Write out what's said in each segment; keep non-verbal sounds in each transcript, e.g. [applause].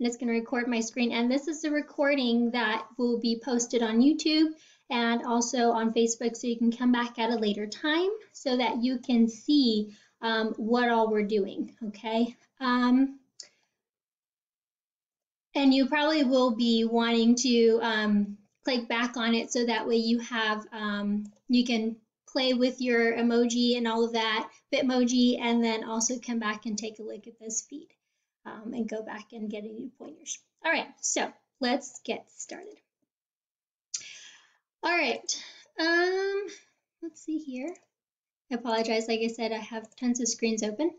and it's going to record my screen. And this is a recording that will be posted on YouTube and also on Facebook so you can come back at a later time so that you can see um, what all we're doing, okay? Um, and you probably will be wanting to um, click back on it so that way you have, um, you can play with your emoji and all of that, Bitmoji, and then also come back and take a look at this feed um, and go back and get any pointers. All right, so let's get started. All right, um, let's see here. I apologize, like I said, I have tons of screens open.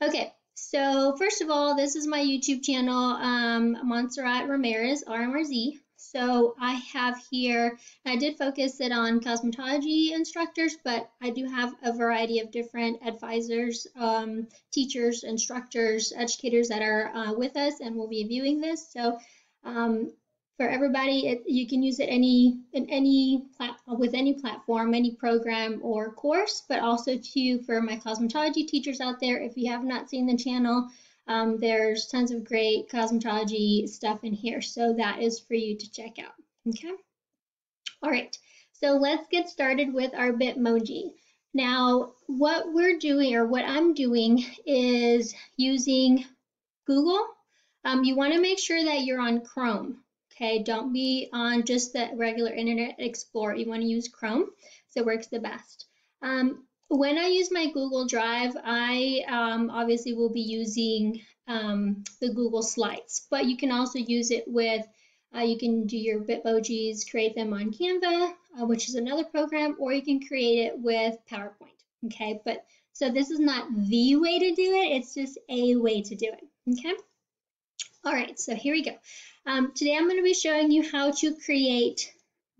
Okay, so first of all, this is my YouTube channel, um, Monserrat Ramirez, RMRZ. So I have here, I did focus it on cosmetology instructors, but I do have a variety of different advisors, um, teachers, instructors, educators that are uh, with us and will be viewing this. So um, for everybody, it, you can use it any in any plat with any platform, any program or course, but also to for my cosmetology teachers out there, if you have not seen the channel, um, there's tons of great cosmetology stuff in here, so that is for you to check out, okay? All right, so let's get started with our Bitmoji. Now, what we're doing, or what I'm doing, is using Google. Um, you want to make sure that you're on Chrome, okay? Don't be on just the regular Internet Explorer. You want to use Chrome, so it works the best. Um, when I use my Google Drive, I um, obviously will be using um, the Google Slides, but you can also use it with, uh, you can do your Bitmojis, create them on Canva, uh, which is another program, or you can create it with PowerPoint, okay? But so this is not the way to do it, it's just a way to do it, okay? All right, so here we go. Um, today I'm going to be showing you how to create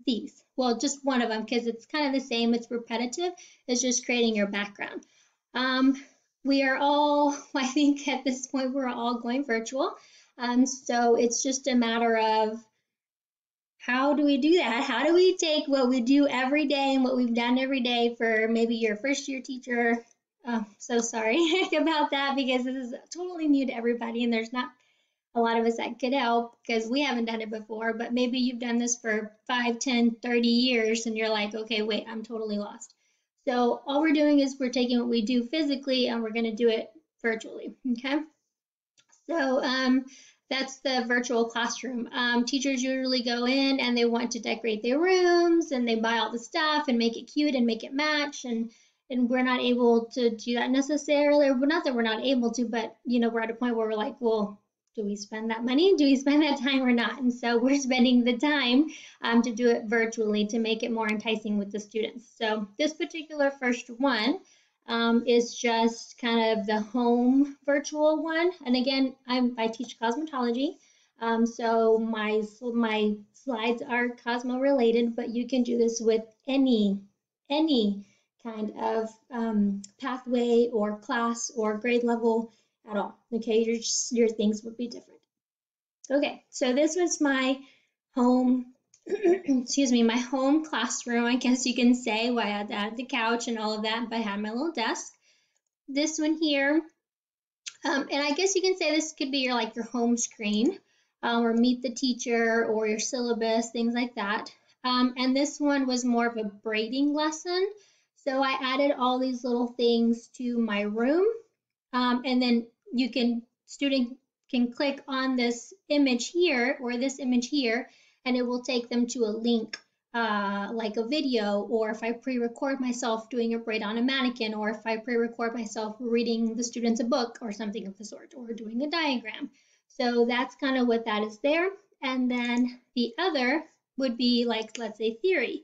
these well, just one of them because it's kind of the same. It's repetitive. It's just creating your background. Um, we are all, [laughs] I think at this point, we're all going virtual. Um, so it's just a matter of how do we do that? How do we take what we do every day and what we've done every day for maybe your first year teacher? Oh, so sorry [laughs] about that because this is totally new to everybody and there's not a lot of us that could help because we haven't done it before, but maybe you've done this for 5, 10, 30 years and you're like, okay, wait, I'm totally lost. So all we're doing is we're taking what we do physically and we're going to do it virtually, okay? So um, that's the virtual classroom. Um, teachers usually go in and they want to decorate their rooms and they buy all the stuff and make it cute and make it match and and we're not able to do that necessarily. Or not that we're not able to, but you know we're at a point where we're like, well, do we spend that money? Do we spend that time or not? And so we're spending the time um, to do it virtually to make it more enticing with the students. So this particular first one um, is just kind of the home virtual one. And again, I'm, I teach cosmetology. Um, so my, my slides are Cosmo related, but you can do this with any, any kind of um, pathway or class or grade level at all. Okay, your, your things would be different. Okay, so this was my home, [clears throat] excuse me, my home classroom, I guess you can say, why I had, the couch and all of that, but I had my little desk. This one here, um, and I guess you can say this could be your like your home screen, um, or meet the teacher, or your syllabus, things like that. Um, and this one was more of a braiding lesson. So I added all these little things to my room. Um, and then you can, student can click on this image here or this image here, and it will take them to a link uh, like a video, or if I pre-record myself doing a braid on a mannequin, or if I pre-record myself reading the students a book or something of the sort, or doing a diagram. So that's kind of what that is there. And then the other would be like, let's say theory.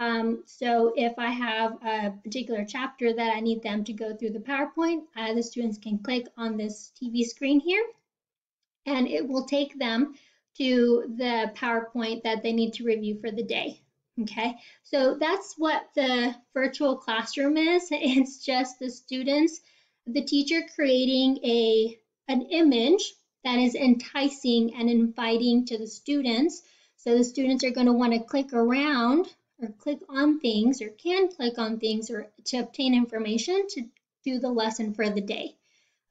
Um, so if I have a particular chapter that I need them to go through the PowerPoint, uh, the students can click on this TV screen here, and it will take them to the PowerPoint that they need to review for the day. Okay, so that's what the virtual classroom is. [laughs] It's just the students, the teacher creating a an image that is enticing and inviting to the students. So the students are going to want to click around or click on things or can click on things or to obtain information to do the lesson for the day.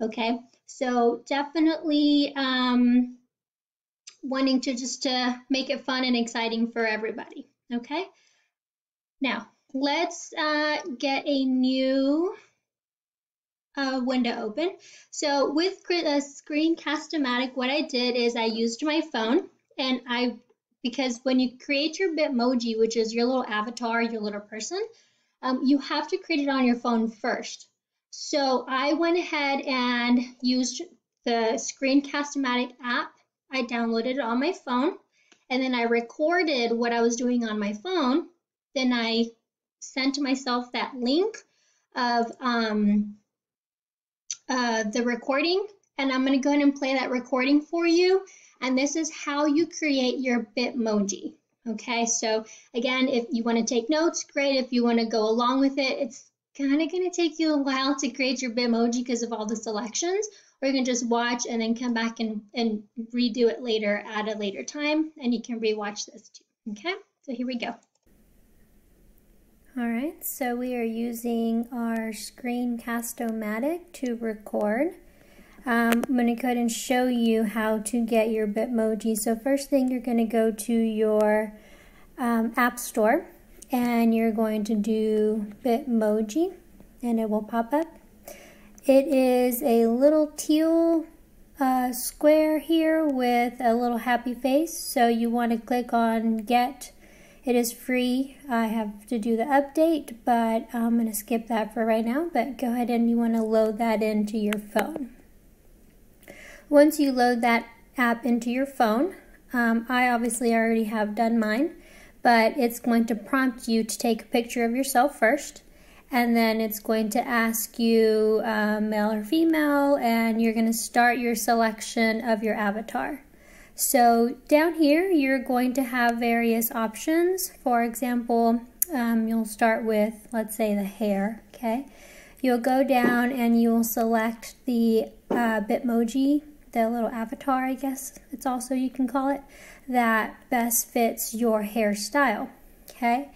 Okay, so definitely um, wanting to just to make it fun and exciting for everybody. Okay. Now let's uh, get a new uh, window open. So with uh, Screencast-O-Matic, what I did is I used my phone and I, because when you create your Bitmoji, which is your little avatar, your little person, um, you have to create it on your phone first. So I went ahead and used the Screencast-O-Matic app. I downloaded it on my phone and then I recorded what I was doing on my phone. Then I sent myself that link of um, uh, the recording and I'm going to go ahead and play that recording for you. And this is how you create your Bitmoji. Okay, so again, if you want to take notes, great. If you want to go along with it, it's kind of going to take you a while to create your Bitmoji because of all the selections, or you can just watch and then come back and, and redo it later at a later time, and you can rewatch this too. Okay, so here we go. All right, so we are using our Screencast-O-Matic to record. Um, I'm going to go ahead and show you how to get your Bitmoji. So first thing, you're going to go to your um, App Store and you're going to do Bitmoji and it will pop up. It is a little teal uh, square here with a little happy face. So you want to click on Get. It is free. I have to do the update, but I'm going to skip that for right now. But go ahead and you want to load that into your phone. Once you load that app into your phone, um, I obviously already have done mine, but it's going to prompt you to take a picture of yourself first, and then it's going to ask you uh, male or female, and you're going to start your selection of your avatar. So down here, you're going to have various options. For example, um, you'll start with, let's say, the hair, okay? You'll go down and you'll select the uh, Bitmoji the little avatar, I guess it's also you can call it, that best fits your hairstyle. Okay.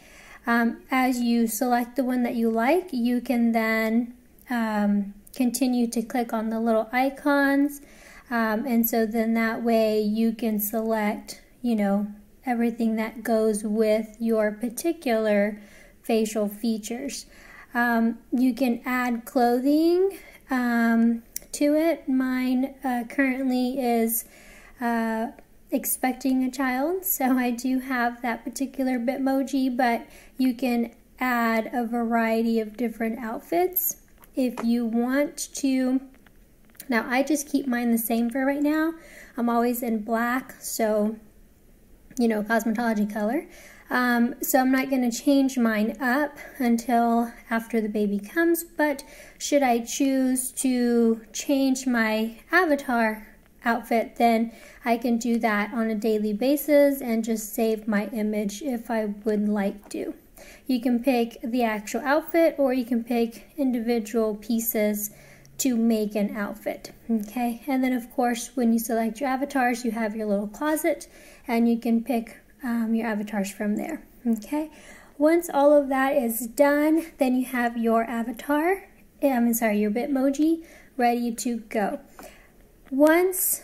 Um, as you select the one that you like, you can then um, continue to click on the little icons. Um, and so then that way you can select, you know, everything that goes with your particular facial features. Um, you can add clothing. To it. Mine uh, currently is uh, expecting a child, so I do have that particular Bitmoji, but you can add a variety of different outfits if you want to. Now, I just keep mine the same for right now. I'm always in black, so, you know, cosmetology color. Um, so I'm not going to change mine up until after the baby comes, but should I choose to change my avatar outfit, then I can do that on a daily basis and just save my image if I would like to. You can pick the actual outfit or you can pick individual pieces to make an outfit. Okay, and then of course, when you select your avatars, you have your little closet and you can pick um, your avatars from there. Okay, once all of that is done, then you have your avatar, I'm sorry, your Bitmoji ready to go. Once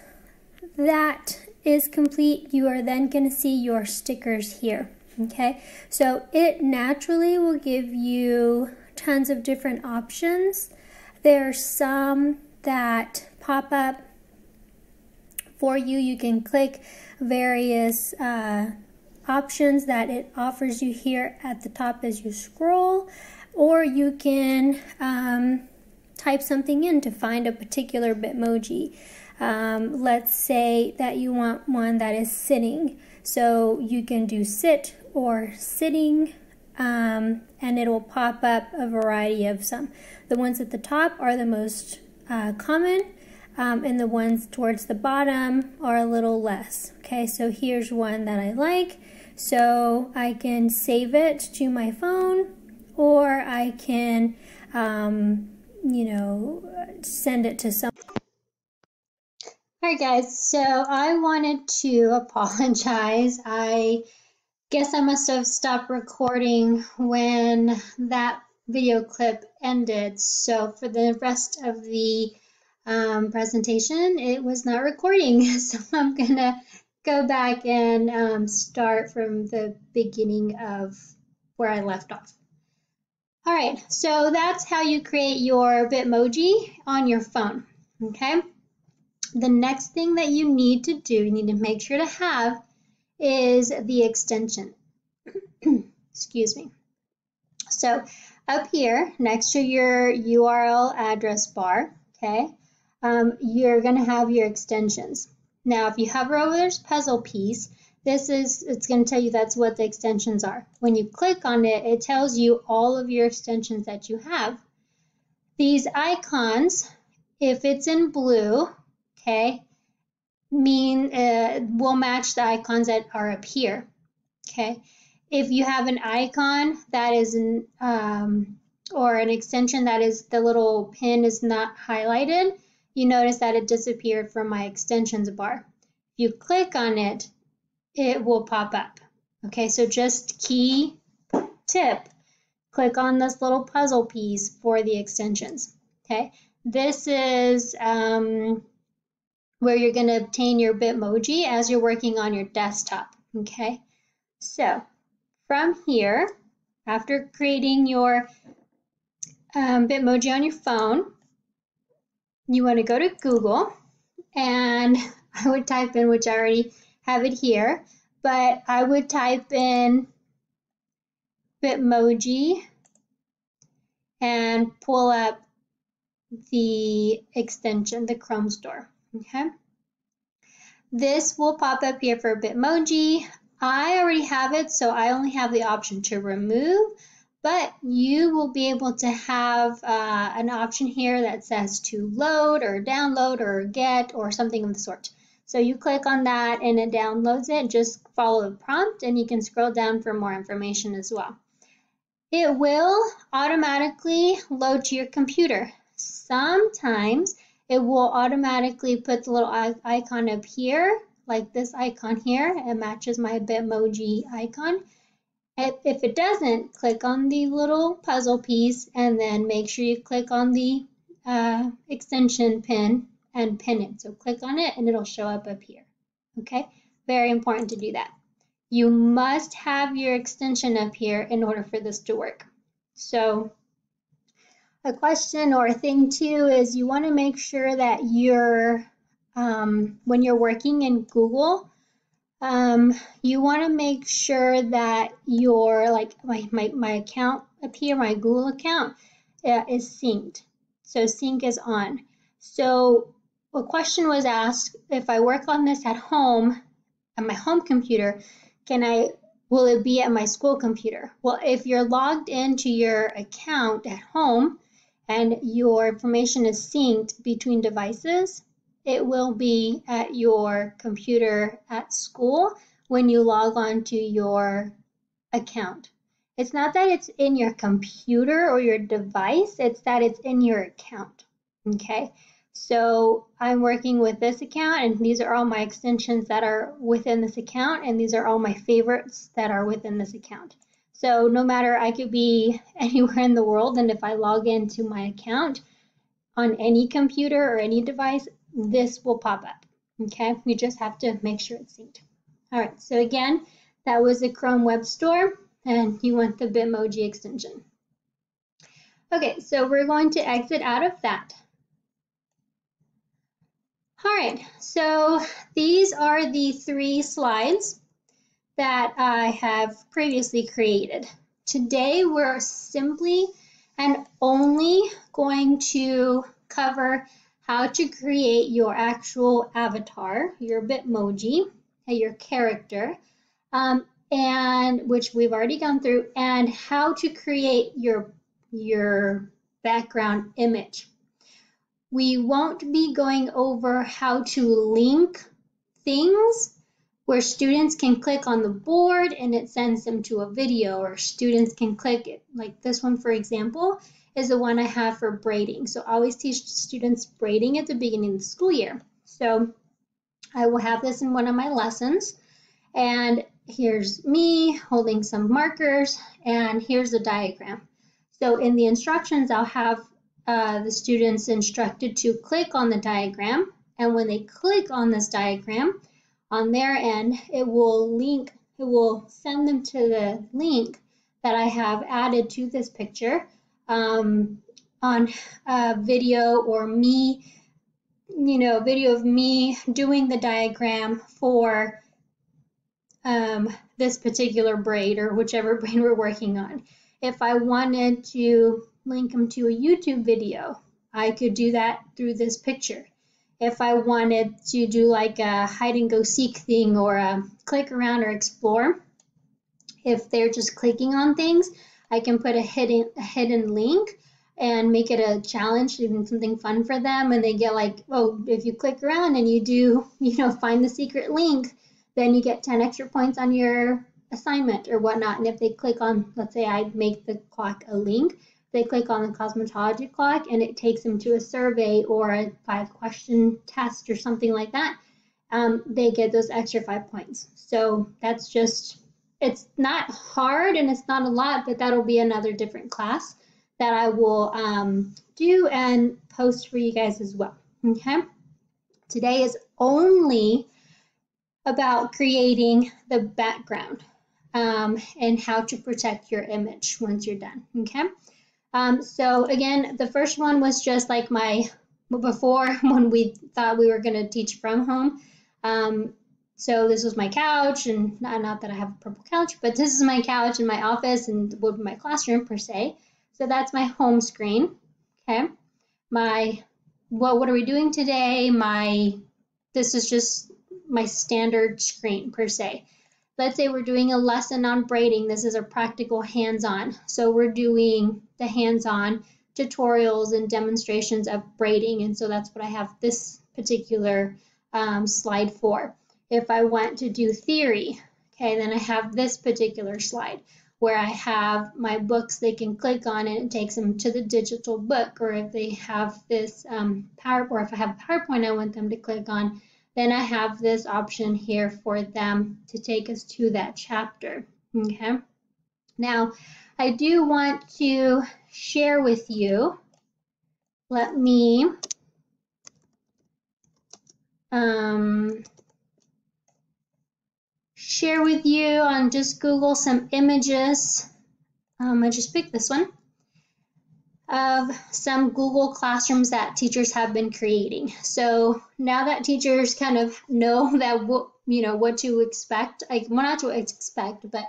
that is complete, you are then going to see your stickers here. Okay, so it naturally will give you tons of different options. There's some that pop up for you. You can click various uh, options that it offers you here at the top as you scroll, or you can um, type something in to find a particular Bitmoji. Um, let's say that you want one that is sitting. So you can do sit or sitting um, and it will pop up a variety of some. The ones at the top are the most uh, common um, and the ones towards the bottom are a little less. Okay, so here's one that I like. So I can save it to my phone or I can, um, you know, send it to some. All right, guys, so I wanted to [laughs] apologize. I guess I must have stopped recording when that video clip ended. So for the rest of the um, presentation, it was not recording. [laughs] So I'm gonna go back and um, start from the beginning of where I left off. All right, so that's how you create your Bitmoji on your phone, okay? The next thing that you need to do, you need to make sure to have, is the extension. [clears throat] Excuse me. So up here, next to your URL address bar, okay, um, you're going to have your extensions. Now, if you hover over this puzzle piece, this is, it's going to tell you that's what the extensions are. When you click on it, it tells you all of your extensions that you have. These icons, if it's in blue, okay, mean uh, will match the icons that are up here, okay. If you have an icon that is an, um, or an extension that is the little pin is not highlighted, you notice that it disappeared from my extensions bar. If you click on it, it will pop up. Okay, so just key tip, click on this little puzzle piece for the extensions. Okay, this is um, where you're going to obtain your Bitmoji as you're working on your desktop. Okay, so from here, after creating your um, Bitmoji on your phone, you want to go to Google and [laughs] I would type in, which I already have it here, but I would type in Bitmoji and pull up the extension, the Chrome store, okay? This will pop up here for Bitmoji. I already have it, so I only have the option to remove, but you will be able to have uh, an option here that says to load or download or get or something of the sort. So you click on that and it downloads it. Just follow the prompt and you can scroll down for more information as well. It will automatically load to your computer. Sometimes it will automatically put the little icon up here, like this icon here. It matches my Bitmoji icon. If it doesn't, click on the little puzzle piece and then make sure you click on the uh, extension pin and pin it. So click on it and it'll show up up here. Okay, very important to do that. You must have your extension up here in order for this to work. So a question or a thing too is you want to make sure that you're, um, when you're working in Google, um, you want to make sure that your, like my, my, my account up here, my Google account uh, is synced. So sync is on. So a question was asked, if I work on this at home, at my home computer, can I, will it be at my school computer? Well, if you're logged into your account at home and your information is synced between devices, it will be at your computer at school when you log on to your account. It's not that it's in your computer or your device, it's that it's in your account, okay? So I'm working with this account and these are all my extensions that are within this account and these are all my favorites that are within this account. So no matter I could be [laughs] anywhere in the world and if I log into my account on any computer or any device, this will pop up. Okay, we just have to make sure it's synced. All right, so again, that was the Chrome Web Store and you want the Bitmoji extension. Okay, so we're going to exit out of that. All right, so these are the three slides that I have previously created. Today we're simply and only going to cover how to create your actual avatar, your Bitmoji, your character, um, and which we've already gone through, and how to create your, your background image. We won't be going over how to link things where students can click on the board and it sends them to a video or students can click it. Like this one, for example, is the one I have for braiding. So I always teach students braiding at the beginning of the school year. So I will have this in one of my lessons. And here's me holding some markers and here's the diagram. So in the instructions, I'll have uh, the students instructed to click on the diagram. And when they click on this diagram, on their end, it will link, it will send them to the link that I have added to this picture um, on a video or me, you know, video of me doing the diagram for um, this particular braid or whichever [laughs] braid we're working on. If I wanted to link them to a YouTube video, I could do that through this picture. If I wanted to do like a hide and go seek thing or a click around or explore, if they're just clicking on things, I can put a hidden, a hidden link and make it a challenge, even something fun for them. And they get like, oh, if you click around and you do, [laughs] you know, find the secret link, then you get 10 extra points on your assignment or whatnot. And if they click on, let's say I make the clock a link, they click on the cosmetology clock and it takes them to a survey or a five question test or something like that. Um, they get those extra five points. So that's just, it's not hard and it's not a lot, but that'll be another different class that I will um, do and post for you guys as well. Okay. Today is only about creating the background um, and how to protect your image once you're done. Okay. Um, so again, the first one was just like my before [laughs] when we thought we were going to teach from home. Um, so this was my couch, and not, not, that I have a purple couch, but this is my couch in my office and would be my classroom per se. So that's my home screen. Okay. My well, what are we doing today? My this is just my standard screen per se. Let's say we're doing a lesson on braiding. This is a practical hands-on. So we're doing the hands-on tutorials and demonstrations of braiding. And so that's what I have this particular um, slide for. If I want to do theory, okay, then I have this particular slide where I have my books they can click on and it takes them to the digital book. Or if they have this um, or if I have a PowerPoint I want them to click on, then I have this option here for them to take us to that chapter. Okay. Now, I do want to share with you. Let me um, share with you on just Google some images. Um, I just picked this one of some Google classrooms that teachers have been creating. So now that teachers kind of know [laughs] that what you know what to expect, like well not to expect, but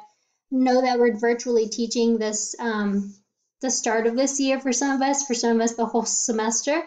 know that we're virtually teaching this um, the start of this year for some of us, for some of us the whole semester.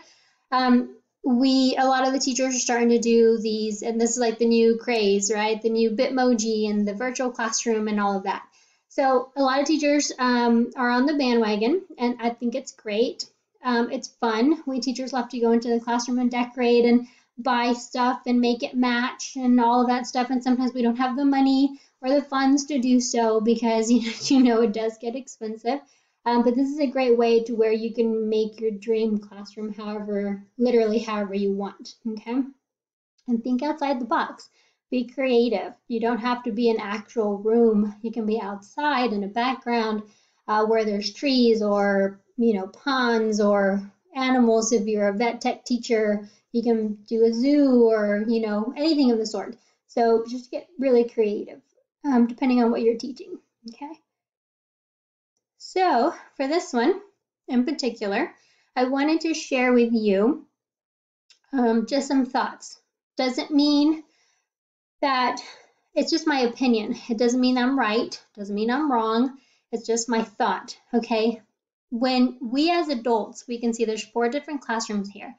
Um, we a lot of the teachers are starting to do these, and this is like the new craze, right? The new Bitmoji and the virtual classroom and all of that. So a lot of teachers um, are on the bandwagon, and I think it's great. Um, it's fun. We teachers love to go into the classroom and decorate and buy stuff and make it match and all of that stuff. And sometimes we don't have the money or the funds to do so because you [laughs] know, you know it does get expensive. Um, but this is a great way to where you can make your dream classroom however, literally however you want. Okay, and think outside the box. Be creative. You don't have to be an actual room. You can be outside in a background uh, where there's trees or, you know, ponds or animals. If you're a vet tech teacher, you can do a zoo or, you know, anything of the sort. So just get really creative um, depending on what you're teaching. Okay. So for this one in particular, I wanted to share with you um, just some thoughts. Doesn't mean that it's just my opinion. It doesn't mean I'm right, doesn't mean I'm wrong. It's just my thought, okay? When we as adults, we can see there's four different classrooms here.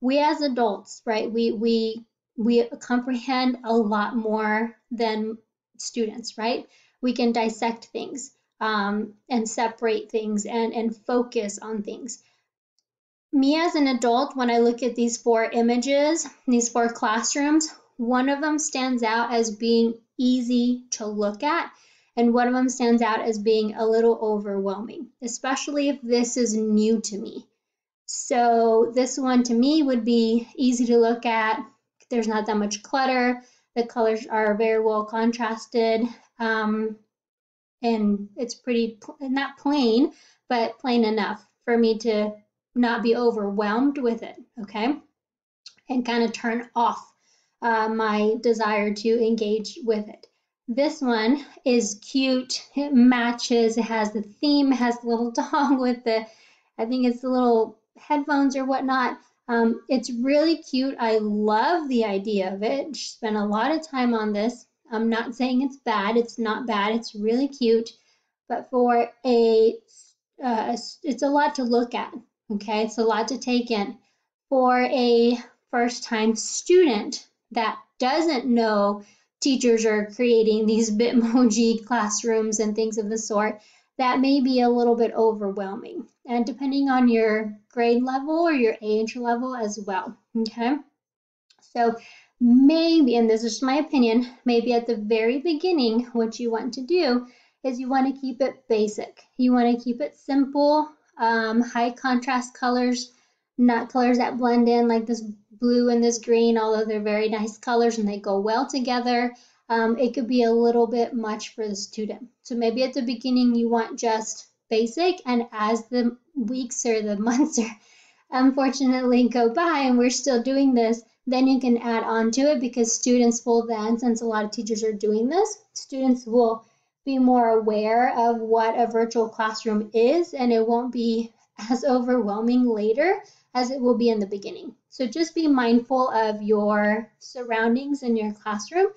We as adults, right? We we we comprehend a lot more than students, right? We can dissect things um, and separate things and and focus on things me as an adult, when I look at these four images, these four classrooms, one of them stands out as being easy to look at, and one of them stands out as being a little overwhelming, especially if this is new to me. So this one to me would be easy to look at. There's not that much clutter. The colors are very well contrasted. Um, and it's pretty, not plain, but plain enough for me to not be overwhelmed with it, okay? And kind of turn off uh, my desire to engage with it. This one is cute. It matches. It has the theme. It has the little [laughs] dog with the, I think it's the little headphones or whatnot. Um, it's really cute. I love the idea of it. Spent a lot of time on this. I'm not saying it's bad. It's not bad. It's really cute. But for a, uh, it's a lot to look at. Okay, it's a lot to take in. For a first time student that doesn't know teachers are creating these [laughs] Bitmoji classrooms and things of the sort, that may be a little bit overwhelming. And depending on your grade level or your age level as well, okay? So maybe, and this is my opinion, maybe at the very beginning, what you want to do is you want to keep it basic. You want to keep it simple, um, high contrast colors, not colors that blend in like this blue and this green, although they're very nice colors and they go well together. Um, it could be a little bit much for the student. So maybe at the beginning you want just basic and as the weeks or the [laughs] months are [laughs] unfortunately go by and we're still doing this, then you can add on to it because students will then, since a lot of teachers are doing this, students will be more aware of what a virtual classroom is and it won't be [laughs] as overwhelming later as it will be in the beginning. So just be mindful of your surroundings in your classroom.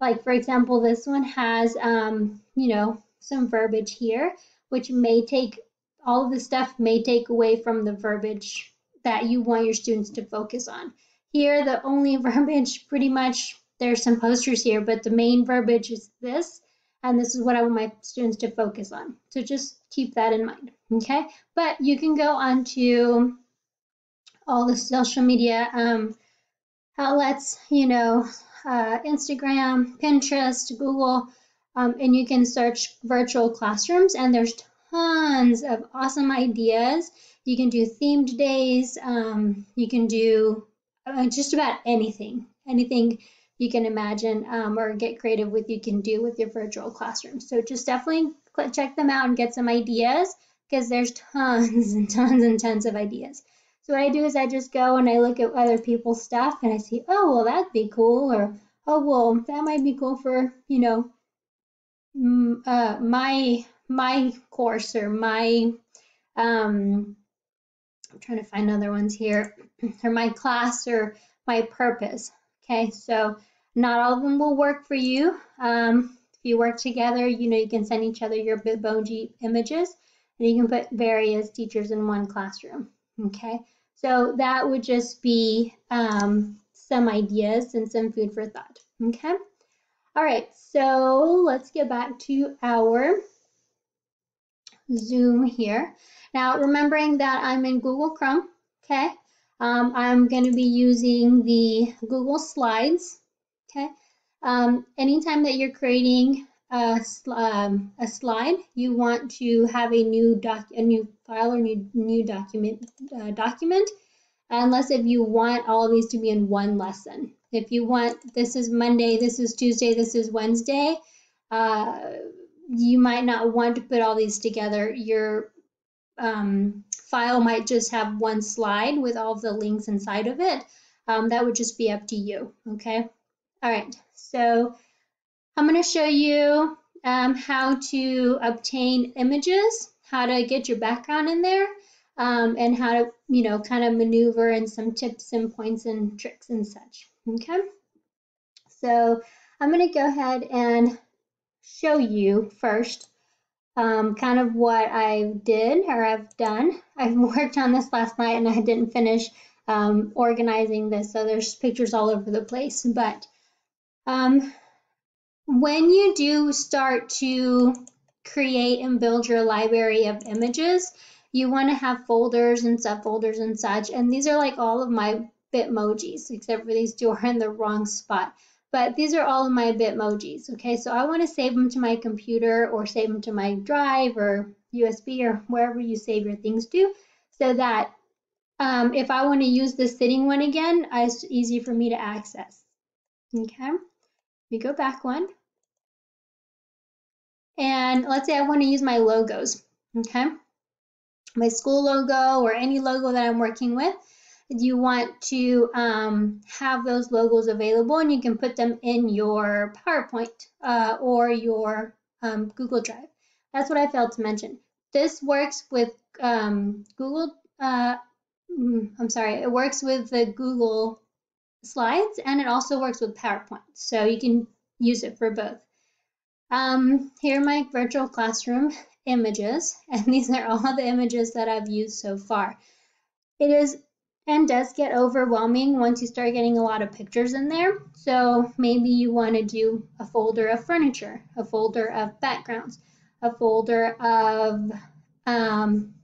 Like for example, this one has, um, you know, some verbiage here, which may take, all of the stuff may take away from the verbiage that you want your students to focus on. Here, the only [laughs] verbiage, pretty much, there's some posters here, but the main verbiage is this, and this is what I want my students to focus on. So just keep that in mind, okay? But you can go on to all the social media um, outlets, you know, uh, Instagram, Pinterest, Google, um, and you can search virtual classrooms, and there's tons of awesome ideas. You can do themed days, um, you can do uh, just about anything, anything you can imagine um, or get creative with, you can do with your virtual classroom. So just definitely check them out and get some ideas because there's tons and tons and tons of ideas. So what I do is I just go and I look at other people's stuff and I see, oh, well, that'd be cool, or oh, well, that might be cool for, you know, uh, my my course or my um, I'm trying to find other ones here, or my class or my purpose. Okay, so not all of them will work for you. Um, if you work together, you know, you can send each other your Bitmoji images and you can put various teachers in one classroom. Okay, so that would just be um, some ideas and some food for thought. Okay, all right, so let's get back to our Zoom here. Now, remembering that I'm in Google Chrome, okay, um, I'm going to be using the Google Slides, okay. Um, anytime that you're creating a, um, a slide, you want to have a new doc, a new file or new new document uh, document, unless if you want all of these to be in one lesson. If you want this is Monday, this is Tuesday, this is Wednesday, uh, you might not want to put all these together. Your um, file might just have one slide with all the links inside of it. Um, that would just be up to you. Okay. All right. So I'm going to show you um, how to obtain images, how to get your background in there, um, and how to, you know, kind of maneuver and some tips and points and tricks and such. Okay. So I'm going to go ahead and show you first um, kind of what I did or I've done. [laughs] I've worked on this last night and I didn't finish um, organizing this, so there's pictures all over the place. But um, when you do start to create and build your library of images, you want to have folders and subfolders and such. And these are like all of my Bitmojis, except for these two are in the wrong spot. But these are all my Bitmojis, okay? So I want to save them to my computer or save them to my drive or USB or wherever you save your things to so that um, if I want to use the sitting one again, it's easy for me to access. Okay, we go back one. And let's say I want to use my logos, okay? My school logo or any logo that I'm working with you want to um, have those logos available and you can put them in your PowerPoint uh, or your um, Google Drive. That's what I failed to mention. This works with um, Google, uh, mm, I'm sorry, it works with the Google Slides and it also works with PowerPoint. So you can use it for both. Um, here are my virtual classroom images, [laughs] and these are all the images that I've used so far. It is and does get overwhelming once you start getting a lot of pictures in there. So maybe you want to do a folder of furniture, a folder of backgrounds, a folder of um,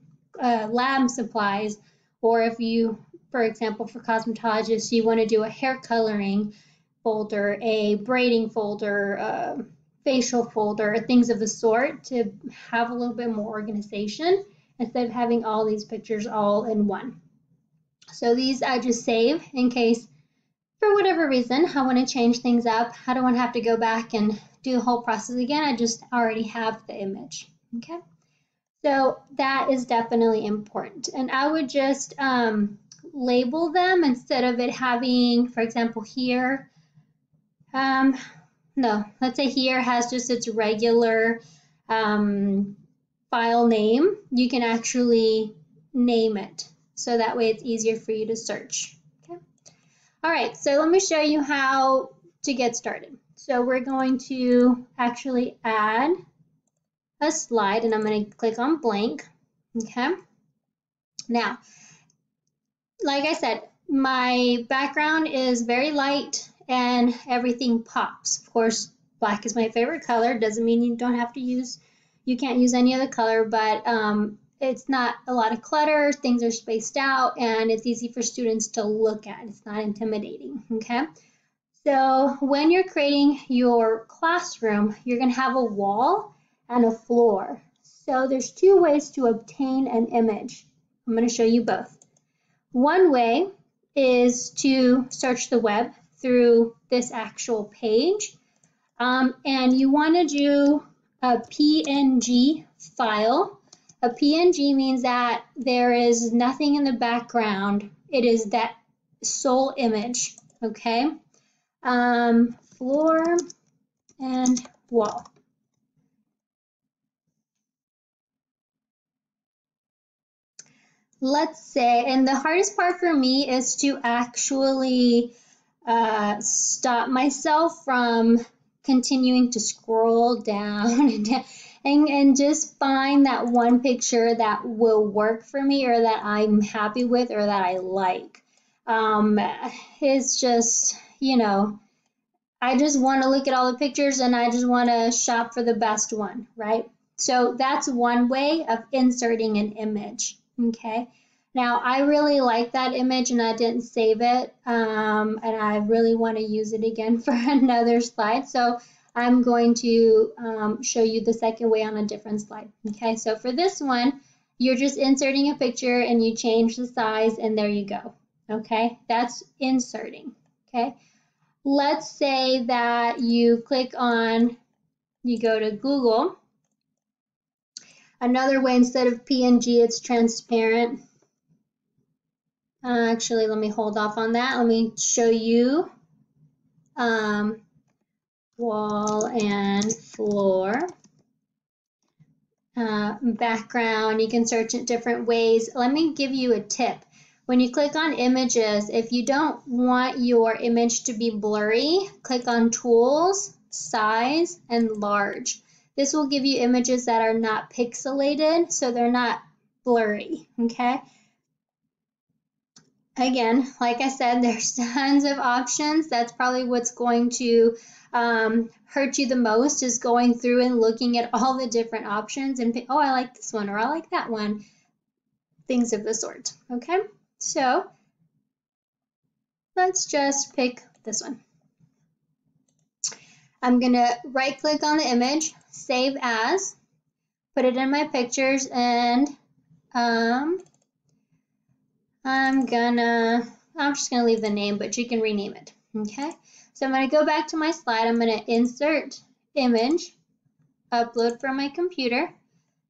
uh, lab supplies, or if you, for example, for cosmetologists, you want to do a hair coloring folder, a braiding folder, uh, facial folder, things of the sort to have a little bit more organization instead of having all these pictures all in one. So these I just save in case for whatever reason I want to change things up. I don't want to have to go back and do the whole process again. I just already have the image. Okay. So that is definitely important. And I would just um, label them instead of it having, for example, here. Um, no, let's say here has just its regular um, file name. You can actually name it so that way it's easier for you to search. Okay. All right, so let me show you how to get started. So we're going to actually add a slide and I'm going to click on blank. Okay. Now, like I said, my background is very light and everything pops. Of course, black is my favorite color. Doesn't mean you don't have to use, you can't use any other color, but um, it's not a lot of clutter, things are spaced out, and it's easy for students to look at. It's not intimidating, okay? So when you're creating your classroom, you're gonna have a wall and a floor. So there's two ways to obtain an image. I'm gonna show you both. One way is to search the web through this actual page. Um, and you wanna do a PNG file a PNG means that there is nothing in the background. It is that sole image, okay? Um, floor and wall. Let's say, and the hardest part for me is to actually uh, stop myself from continuing to scroll [laughs] down and down and, and just find that one picture that will work for me or that I'm happy with or that I like. Um, it's just, you know, I just want to look at all the pictures and I just want to shop for the best one, right? So that's one way of inserting an image, okay? Now, I really like that image and I didn't save it, um, and I really want to use it again [laughs] for another slide. So I'm going to um, show you the second way on a different slide. Okay, so for this one, you're just inserting a picture and you change the size and there you go. Okay, that's inserting. Okay, let's say that you click on, you go to Google. Another way, instead of PNG, it's transparent. Uh, actually, let me hold off on that. Let me show you um, wall and floor. Uh, background, you can search it different ways. Let me give you a tip. When you click on images, if you don't want your image to be blurry, click on tools, size, and large. This will give you images that are not pixelated, so they're not blurry, okay? Again, like I said, [laughs] there's tons of options. That's probably what's going to um, hurt you the most is going through and looking at all the different options and, oh, I like this one or I like that one, things of the sort, okay? So let's just pick this one. I'm to right click on the image, save as, put it in my pictures, and um, I'm gonna, I'm just gonna leave the name, but you can rename it, okay? So I'm going to go back to my slide. I'm going to insert image, upload from my computer,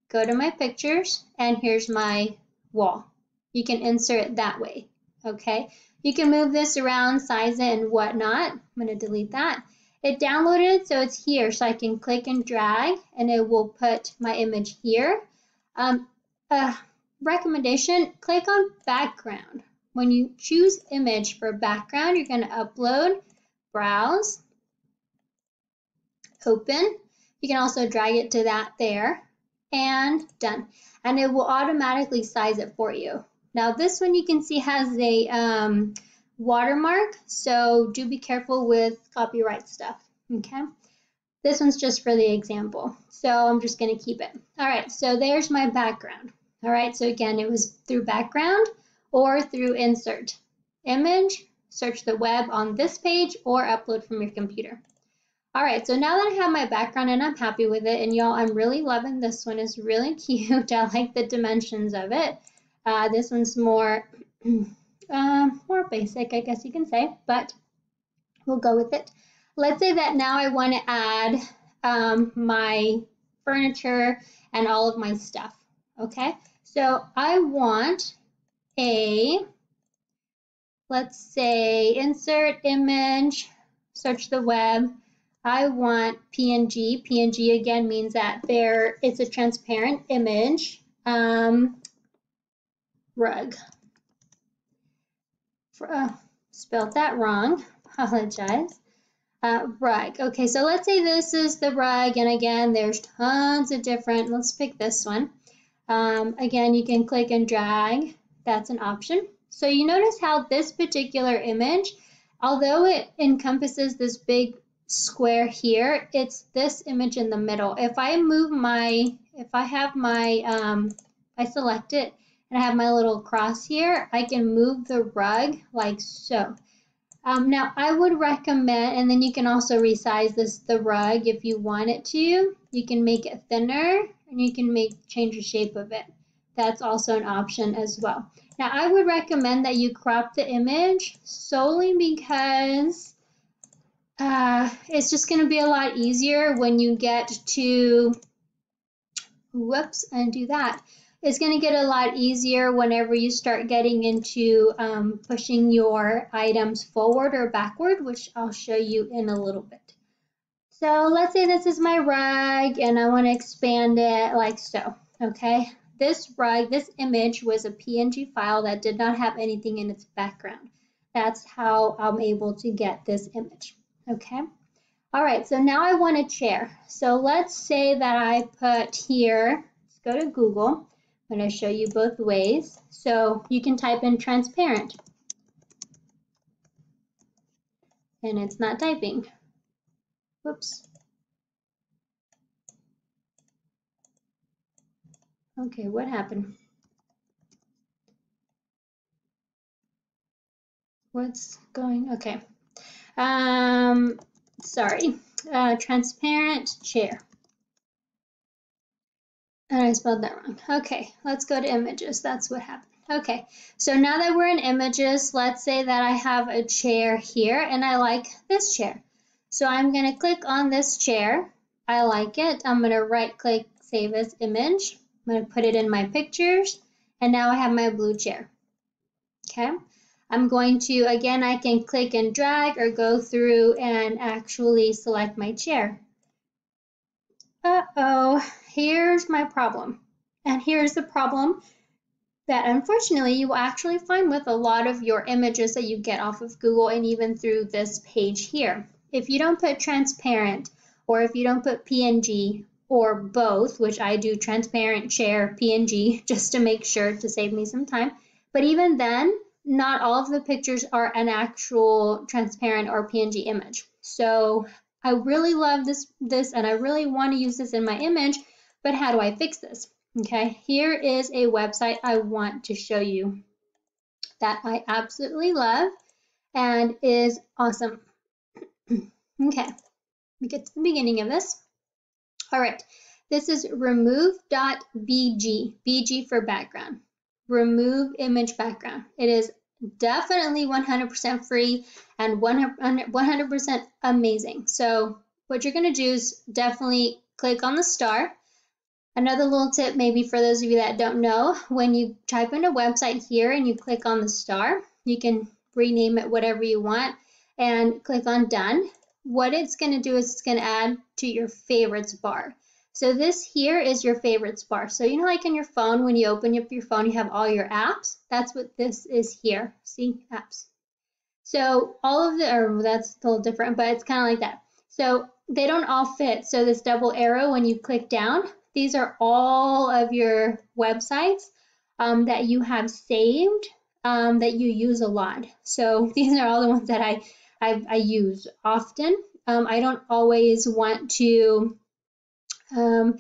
go to my pictures, and here's my wall. You can insert it that way, okay? You can move this around, size it and whatnot. I'm gonna delete that. It downloaded, so it's here. So I can click and drag and it will put my image here. Um, uh, recommendation, click on background. When you choose image for background, you're gonna upload, browse, open. You can also drag it to that there and done. And it will automatically size it for you. Now this one you can see has a um, watermark, so do be careful with copyright stuff, okay? This one's just for the example, so I'm just gonna keep it. All right, so there's my background. All right, so again, it was through background or through insert. Image, search the web on this page or upload from your computer. All right, so now that I have my background and I'm happy with it, and y'all, I'm really loving this one. It's really [laughs] cute. I like the dimensions of it. Uh, this one's more, [clears throat] uh, more basic, I guess you can say, but we'll go with it. Let's say that now I want to add um, my furniture and all of my stuff, okay? So I want a, let's say, insert image, search the web, I want PNG. PNG again means that there it's a transparent image. Um, rug. Uh, spelled that wrong. [laughs] Apologize. Uh, rug. Okay, so let's say this is the rug, and again, there's tons of different. Let's pick this one. Um, again, you can click and drag. That's an option. So you notice how this particular image, although it encompasses this big square here, it's this image in the middle. If I move my, if I have my, um, I select it and I have my little cross here, I can move the rug like so. Um, now I would recommend, and then you can also resize this the rug if you want it to. You can make it thinner and you can make change the shape of it. That's also an option as well. Now I would recommend that you crop the image solely because uh, it's just going to be a lot easier when you get to, whoops, undo that. It's going to get a lot easier whenever you start getting into um, pushing your items forward or backward, which I'll show you in a little bit. So let's say this is my rug and I want to expand it like so, okay? This rug, this image was a PNG file that did not have anything in its background. That's how I'm able to get this image okay? All right, so now I want a chair. So let's say that I put here, let's go to Google. I'm going to show you both ways. So you can type in transparent. And it's not typing. Whoops. Okay, what happened? What's going, okay. Um, sorry, uh, transparent chair. And I spelled that wrong. Okay, let's go to images. That's what happened. Okay, so now that we're in images, let's say that I have a chair here and I like this chair. So I'm going to click on this chair. I like it. I'm going to right click, save as image. I'm going to put it in my pictures. And now I have my blue chair. Okay, I'm going to, again, I can click and drag or go through and actually select my chair. Uh-oh, here's my problem. And here's the problem that unfortunately you will actually find with a lot of your images that you get off of Google and even through this page here. If you don't put transparent or if you don't put PNG or both, which I do transparent chair PNG [laughs] just to make sure to save me some time, but even then, not all of the pictures are an actual transparent or PNG image. So I really love this, this and I really want to use this in my image, but how do I fix this? Okay, here is a website I want to show you that I absolutely love and is awesome. [clears throat] okay, we get to the beginning of this. All right, this is remove.bg, BG for background remove image background. It is definitely 100% free and 100% amazing. So what you're going to do is definitely click on the star. Another little tip maybe for those of you that don't know, when you type in a website here and you click on the star, You can rename it whatever you want and click on done. What it's going to do is it's going to add to your favorites bar. So this here is your favorites bar. So you know like in your phone, when you open up your phone, you have all your apps. That's what this is here. See, apps. So all of the, or that's a little different, but it's kind of like that. So they don't all fit. So this double arrow, when you click down, these are all of your websites um, that you have saved um, that you use a lot. So [laughs] these are all the ones that I, I, I use often. Um, I don't always want to um,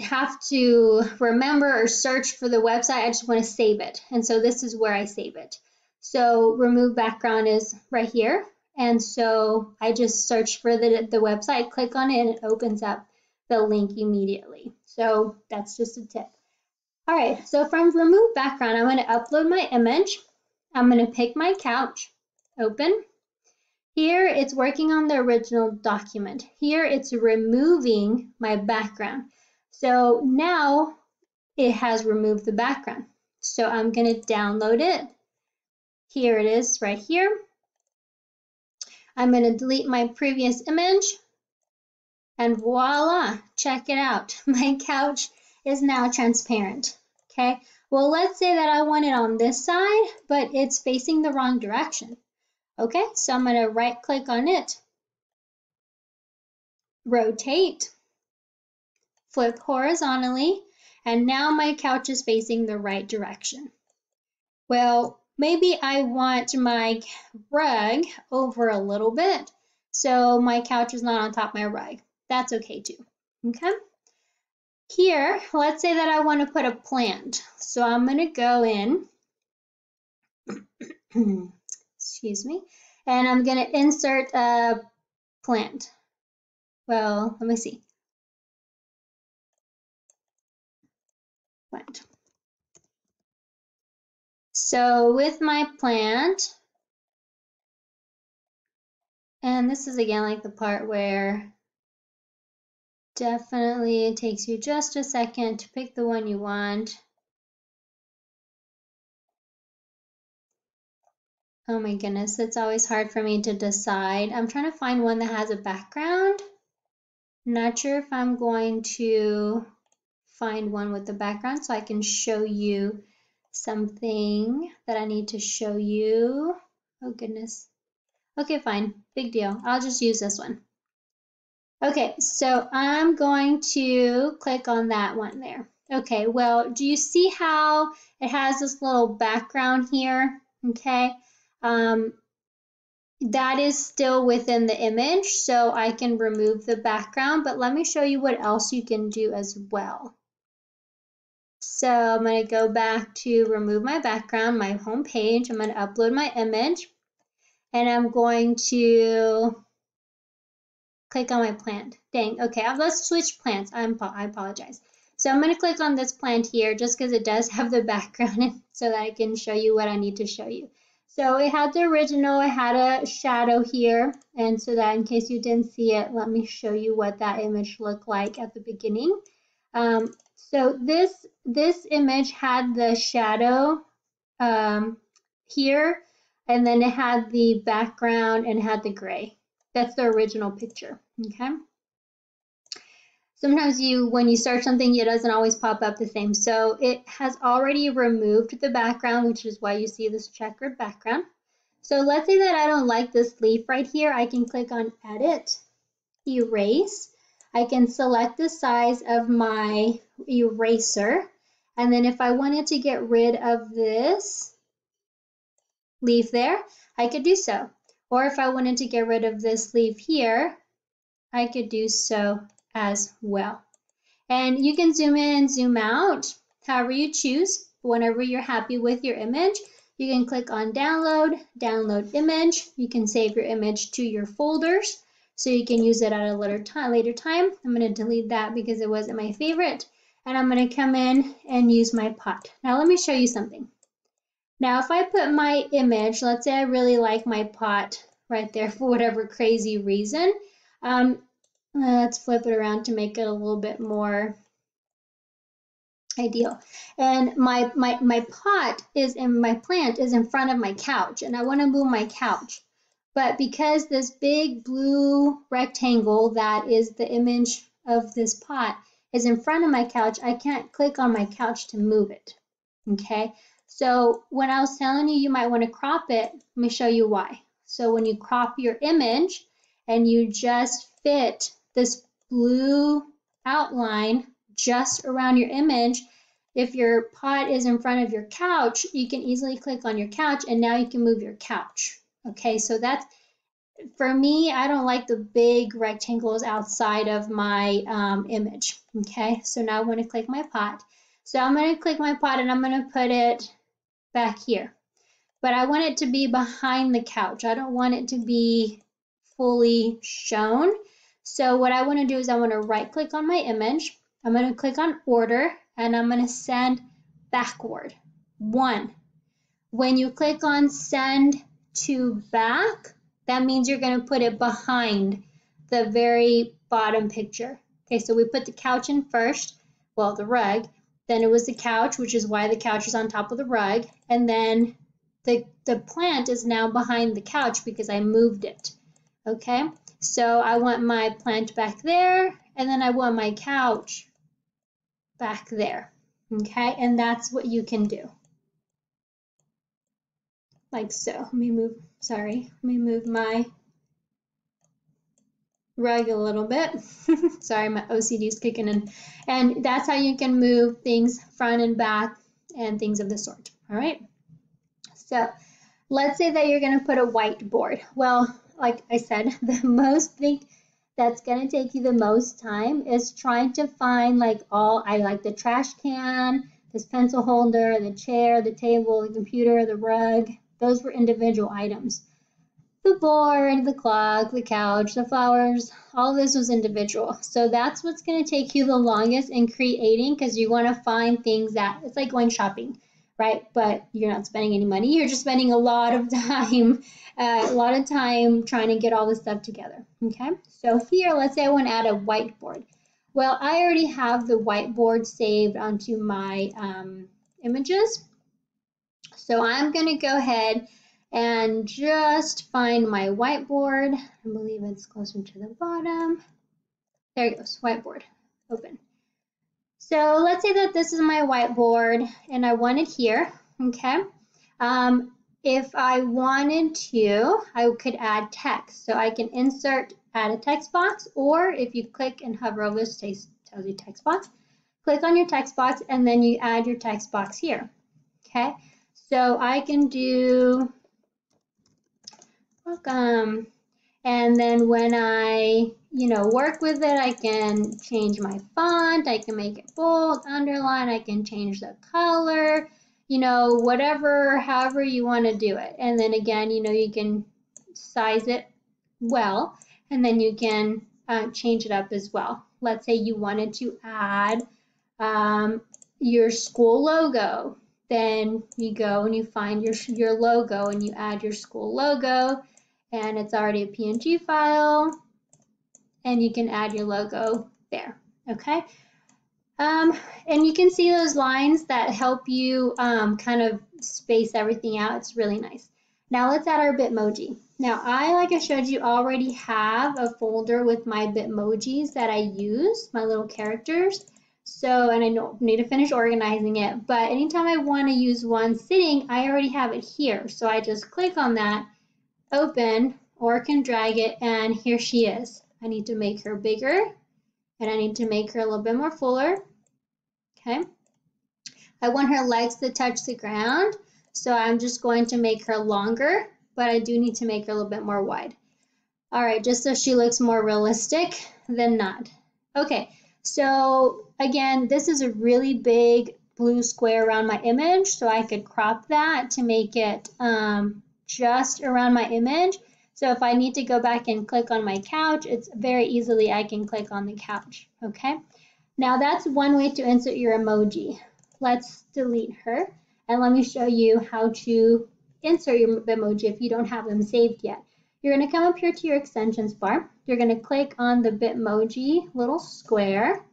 have to remember or search for the website. I just want to save it. And so this is where I save it. So remove background is right here. And so I just search for the, the website, click on it, and it opens up the link immediately. So that's just a tip. All right, so from remove background, I'm going to upload my image. I'm going to pick my couch, open. Here it's working on the original document. Here it's removing my background. So now it has removed the background. So I'm going to download it. Here it is right here. I'm going to delete my previous image and voila, check it out. [laughs] My couch is now transparent. Okay, well, let's say that I want it on this side, but it's facing the wrong direction. Okay, so I'm going to right click on it, rotate, flip horizontally, and now my couch is facing the right direction. Well, maybe I want my rug over a little bit, so my couch is not on top of my rug. That's okay too, okay? Here, let's say that I want to put a plant. So I'm going to go in, [clears throat] excuse me, and I'm going to insert a plant. Well, let me see. Plant. So with my plant, and this is again like the part where Definitely, it takes you just a second to pick the one you want. Oh my goodness, it's always hard for me to decide. I'm trying to find one that has a background. Not sure if I'm going to find one with the background so I can show you something that I need to show you. Oh goodness. Okay, fine. Big deal. I'll just use this one. Okay, so I'm going to click on that one there. Okay, well, do you see how it has this little background here? Okay, um, that is still within the image, so I can remove the background, but let me show you what else you can do as well. So I'm going to go back to remove my background, my home page. I'm going to upload my image, and I'm going to click on my plant. Dang, okay, let's switch plants. I'm, I apologize. So I'm going to click on this plant here just because it does [laughs] have the background so that I can show you what I need to show you. So it had the original, it had a shadow here, and so that in case you didn't see it, let me show you what that image looked like at the beginning. Um, so this, this image had the shadow um, here, and then it had the background and had the gray. That's the original picture, okay? Sometimes you, when you search something, it doesn't always pop up the same. So it has already removed the background, which is why you see this checkered background. So let's say that I don't like this leaf right here. I can click on Edit, Erase. I can select the size of my eraser. And then if I wanted to get rid of this leaf there, I could do so. Or if I wanted to get rid of this leaf here, I could do so as well. And you can zoom in zoom out, however you choose. Whenever you're happy with your image, you can click on download, download image. You can save your image to your folders so you can use it at a later time. Later time. I'm going to delete that because it wasn't my favorite. And I'm going to come in and use my pot. Now let me show you something. Now, if I put my image, let's say I really like my pot right there [laughs] for whatever crazy reason. Um, Uh, let's flip it around to make it a little bit more ideal. And my, my, my pot is in my plant is in front of my couch and I want to move my couch. But because this big blue rectangle that is the image of this pot is in front of my couch, I can't click on my couch to move it. Okay, so when I was telling you you might want to crop it, let me show you why. So when you crop your image and you just fit this blue outline just around your image, if your pot is in front of your couch, you can easily click on your couch and now you can move your couch. Okay, so that's, for me, I don't like the big rectangles outside of my um, image. Okay, so now I'm to click my pot. So I'm going to click my pot and I'm going to put it back here. But I want it to be behind the couch. I don't want it to be fully shown. So what I want to do is I want to right click on my image. I'm going to click on order and I'm going to send backward. One. When you click on send to back, that means you're going to put it behind the very bottom picture. Okay, so we put the couch in first, well, the rug, then it was the couch, which is why the couch is on top of the rug, and then the, the plant is now behind the couch because I moved it. Okay, so I want my plant back there, and then I want my couch back there. Okay, and that's what you can do. Like so. Let me move, sorry, let me move my rug a little bit. [laughs] sorry, my OCD is kicking in. And that's how you can move things front and back and things of the sort. All right. So let's say that you're going to put a whiteboard. Well, like I said, [laughs] the most thing that's going to take you the most time is trying to find like all, I like the trash can, this pencil holder, the chair, the table, the computer, the rug. Those were individual items. The board, the clock, the couch, the flowers, all this was individual. So that's what's going to take you the longest in creating because you want to find things that it's like going shopping right? But you're not spending any money. You're just spending a lot of [laughs] time, uh, a lot of time trying to get all this stuff together. Okay, so here, let's say I want to add a whiteboard. Well, I already have the whiteboard saved onto my um, images. So I'm going to go ahead and just find my whiteboard. I believe it's closer to the bottom. There it goes, whiteboard, open. So let's say that this is my whiteboard and I want it here, okay? Um, if I wanted to, I could add text. So I can insert, add a text box, or if you click and hover over this, it tells you text box. Click on your text box and then you add your text box here, okay? So I can do, welcome. And then when I, you know, work with it, I can change my font, I can make it bold, underline, I can change the color, you know, whatever, however you want to do it. And then again, you know, you can size it well, and then you can uh, change it up as well. Let's say you wanted to add um, your school logo. Then you go and you find your, your logo and you add your school logo and it's already a PNG file and you can add your logo there, okay? Um, and you can see those lines that help you um, kind of space everything out. It's really nice. Now let's add our Bitmoji. Now I, like I showed you, already have a folder with my Bitmojis that I use, my little characters. So, and I need to finish organizing it, but anytime I want to use one sitting, I already have it here. So I just click on that open or can drag it and here she is. I need to make her bigger and I need to make her a little bit more fuller. Okay. I want her legs to touch the ground, so I'm just going to make her longer, but I do need to make her a little bit more wide. All right, just so she looks more realistic than not. Okay, so again, this is a really big blue square around my image, so I could crop that to make it um, just around my image. So if I need to go back and click on my couch, it's very easily I can click on the couch, okay? Now that's one way to insert your emoji. Let's delete her and let me show you how to insert your emoji if you don't have them saved yet. You're going to come up here to your extensions bar. You're going to click on the Bitmoji little square.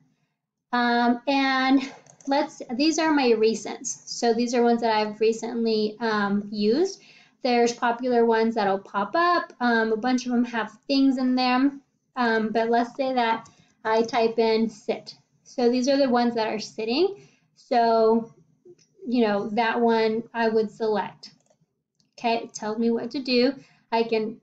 Um, and let's, these are my recents. So these are ones that I've recently um, used. There's popular ones that'll pop up. Um, a bunch of them have things in them. Um, but let's say that I type in sit. So these are the ones that are sitting. So, you know, that one I would select. Okay, it tells me what to do. I can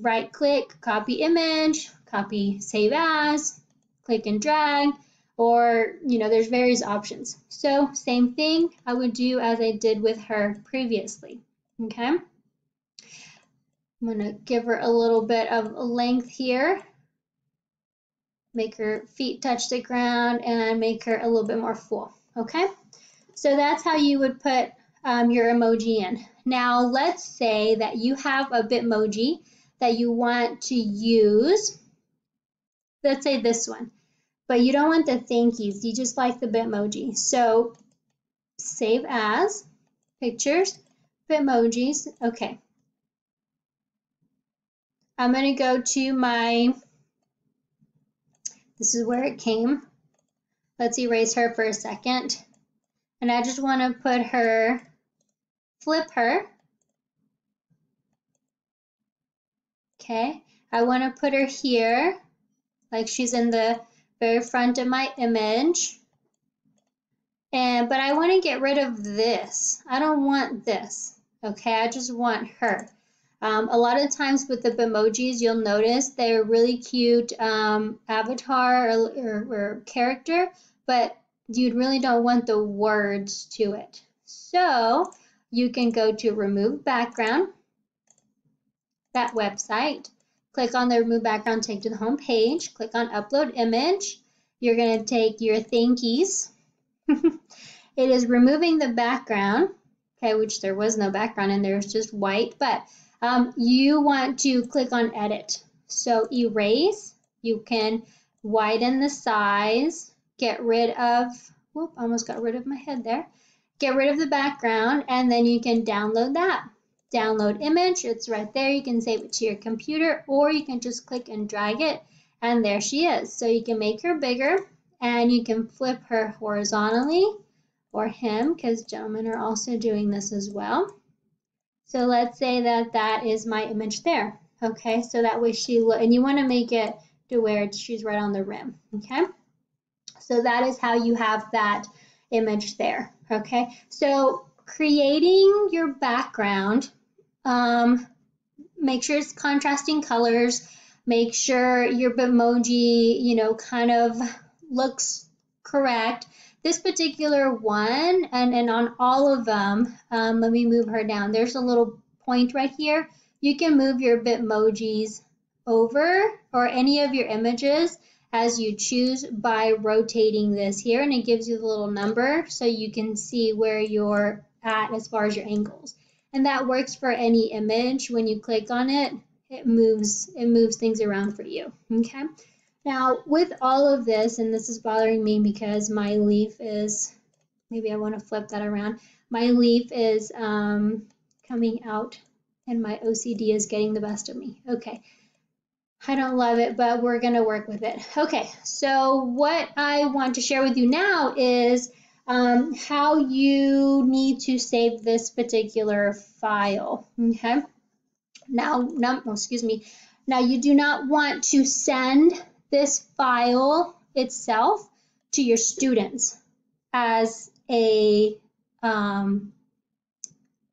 right click, copy image, copy save as, click and drag, or, you know, there's various options. So same thing I would do as I did with her previously. Okay. I'm to give her a little bit of length here make her feet touch the ground and make her a little bit more full, okay? So that's how you would put um, your emoji in. Now let's say that you have a Bitmoji that you want to use. Let's say this one, but you don't want the thank yous. You just like the Bitmoji. So save as, pictures, Bitmojis. Okay. I'm going to go to my this is where it came. Let's erase her for a second. And I just want to put her, flip her. Okay, I want to put her here, like she's in the very front of my image. And, but I want to get rid of this. I don't want this. Okay, I just want her. Um, a lot of times with the emojis, you'll notice they're really cute um, avatar or, or, or character, but you really don't want the words to it. So you can go to remove background, that website, click on the remove background, take to the home page, click on upload image. You're going to take your thingies. [laughs] it is removing the background, okay, which there was no background and there's just white, but um, you want to click on edit. So erase, you can widen the size, get rid of, whoop, almost got rid of my head there. Get rid of the background and then you can download that. Download image, it's right there. You can save it to your computer or you can just click and drag it and there she is. So you can make her bigger and you can flip her horizontally or him because gentlemen are also doing this as well. So let's say that that is my image there. Okay, so that way she look, and you want to make it to where she's right on the rim. Okay, so that is how you have that image there. Okay, so creating your background, um, make sure it's contrasting colors. Make sure your Bitmoji, you know, kind of looks correct. This particular one, and, and on all of them, um, let me move her down. There's a little point right here. You can move your Bitmojis over or any of your images as you choose by rotating this here and it gives you the little number so you can see where you're at as far as your angles. And that works for any image. When you click on it, it moves it moves things around for you. Okay. Now, with all of this, and this is bothering me because my leaf is, maybe I want to flip that around. My leaf is um, coming out and my OCD is getting the best of me. Okay. I don't love it, but we're going to work with it. Okay, so what I want to share with you now is um, how you need to save this particular file. Okay. Now, no, oh, excuse me. Now, you do not want to send this file itself to your students as a um,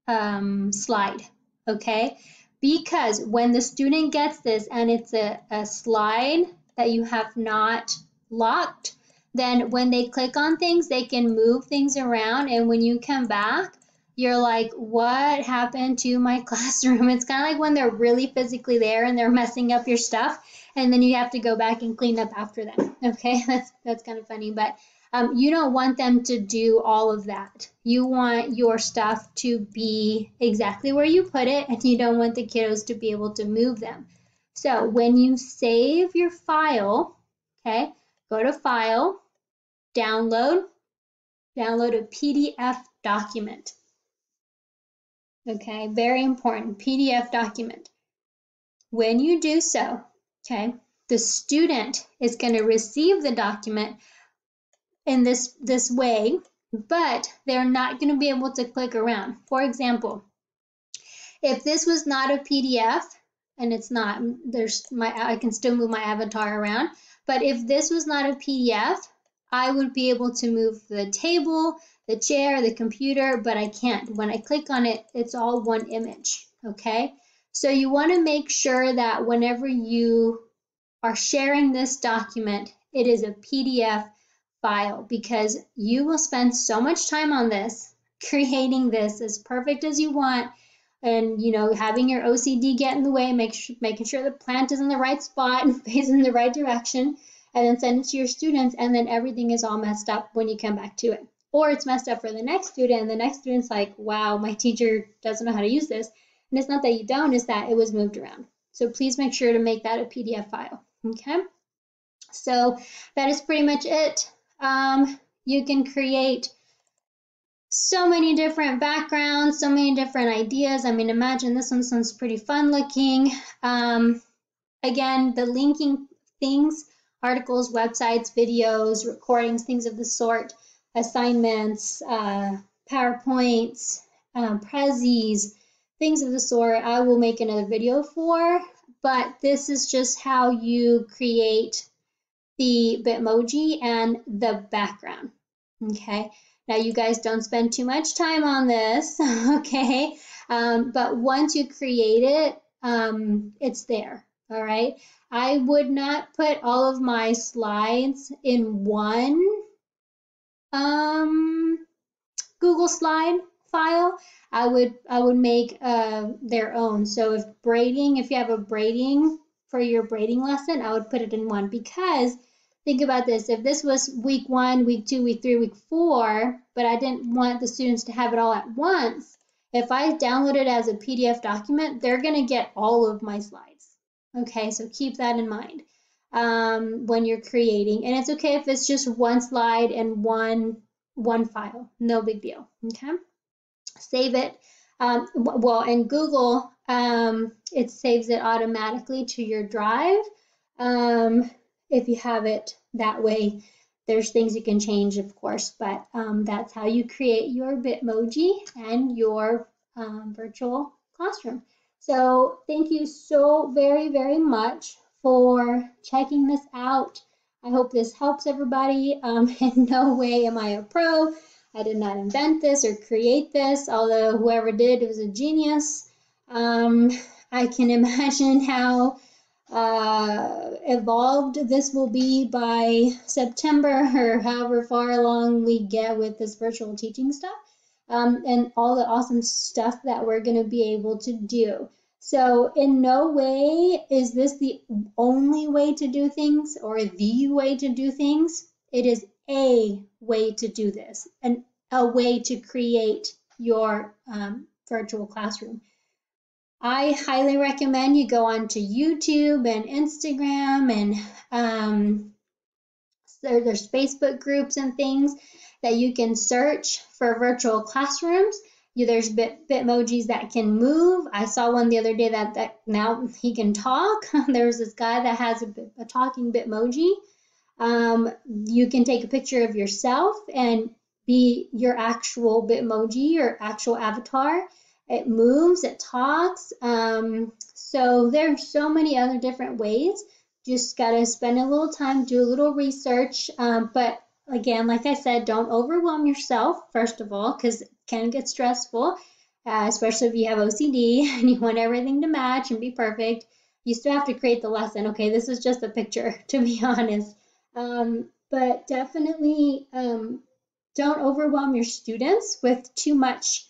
um, slide, okay? Because when the student gets this and it's a, a slide that you have not locked, then when they click on things, they can move things around. And when you come back, you're like, what happened to my [laughs] classroom? It's kind of like when they're really physically there and they're messing up your stuff, and then you have to go back and clean up after them. [laughs] Okay, [laughs] that's that's kind of funny, but um, you don't want them to do all of that. You want your stuff to be exactly where you put it, and you don't want the kiddos to be able to move them. So when you save your file, okay, go to File, Download, download a PDF document. Okay, very important, PDF document. When you do so, okay, the student is going to receive the document in this, this way but they're not going to be able to click around. For example, if this was not a PDF, and it's not, there's my, I can still move my avatar around, but if this was not a PDF, I would be able to move the table, the chair, the computer, but I can't. When I click on it, it's all one image, okay? So you want to make sure that whenever you are sharing this document, it is a PDF file because you will spend so much time on this, [laughs] creating this as perfect as you want, and you know having your OCD get in the way, make sure, making sure the plant is in the right spot and [laughs] facing the right direction, and then send it to your students, and then everything is all messed up when you come back to it. Or it's messed up for the next student, and the next student's like, wow, my teacher doesn't know how to use this. And it's not that you don't, it's that it was moved around. So please make sure to make that a PDF file, okay? So that is pretty much it. Um, you can create so many different backgrounds, so many different ideas. I mean, imagine this one sounds pretty fun looking. Um, again, the linking things, articles, websites, videos, recordings, things of the sort, assignments, uh, PowerPoints, um, Prezis, things of the sort I will make another video for, but this is just how you create the Bitmoji and the background, okay? Now you guys don't spend too much time on this, [laughs] okay? Um, but once you create it, um, it's there, all right? I would not put all of my slides in one um, Google slide file. I would I would make uh, their own. So if braiding, if you have a braiding for your braiding lesson, I would put it in one because think about this. If this was week one, week two, week three, week four, but I didn't want the students to have it all at once, if I download it as a PDF document, they're going to get all of my slides. Okay, so keep that in mind um, when you're creating. And it's okay if it's just one slide and one one file, no big deal. Okay save it. Um, well, in Google, um, it saves it automatically to your drive. Um, if you have it that way, there's things you can change, of course, but um, that's how you create your Bitmoji and your um, virtual classroom. So thank you so very, very much for checking this out. I hope this helps everybody. Um, [laughs] in no way am I a pro. I did not invent this or create this, although whoever did was a genius. Um, I can [laughs] imagine how uh, evolved this will be by September [laughs] or however far along we get with this virtual teaching stuff um, and all the awesome stuff that we're going to be able to do. So, in no way is this the only way to do things or the way to do things. It is a way to do this, and a way to create your um, virtual classroom. I highly recommend you go onto YouTube and Instagram and um, there, there's Facebook groups and things that you can search for virtual classrooms. You, there's bit, Bitmojis that can move. I saw one the other day that, that now he can talk. [laughs] There's this guy that has a, a talking Bitmoji. Um, you can take a picture of yourself and be your actual Bitmoji, your actual avatar. It moves, it talks. Um, so there are so many other different ways. Just gotta spend a little time, do a little research. Um, but again, like I said, don't overwhelm yourself, first of all, because it can get stressful, uh, especially if you have OCD [laughs] and you want everything to match and be perfect. You still have to create the lesson. Okay, this is just a picture, [laughs] to be honest. Um, but definitely um, don't overwhelm your students with too much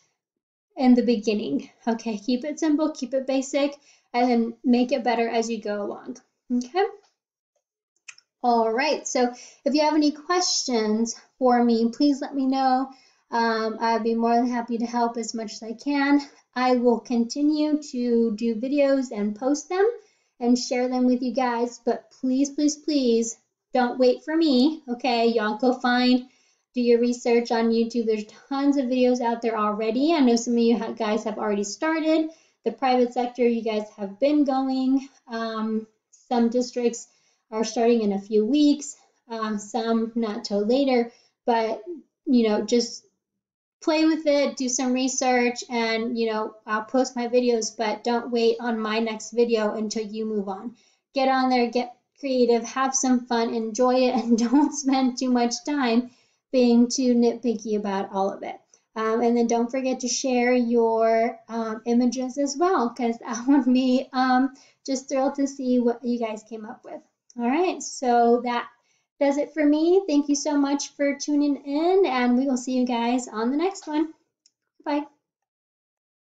in the beginning. Okay, keep it simple, keep it basic, and then make it better as you go along. Okay? All right, so if you have any questions for me, please let me know. Um, I'd be more than happy to help as much as I can. I will continue to do videos and post them and share them with you guys, but please, please, please don't wait for me. Okay, y'all go find do your research on YouTube. There's tons of videos out there already. I know some of you guys have already started. The private sector, you guys have been going. Um, some districts are starting in a few weeks, um, some not till later. But you know, just play with it, do some research, and you know, I'll post my videos, but don't wait on my next video until you move on. Get on there, get creative, have some fun, enjoy it, and [laughs] don't spend too much time being too nitpicky about all of it. Um, and then don't forget to share your um, images as well, because I [laughs] would be um, just thrilled to see what you guys came up with. All right, so that does it for me. Thank you so much for tuning in, and we will see you guys on the next one. Bye.